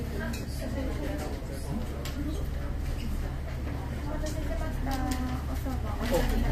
お待たせしました。お蕎麦お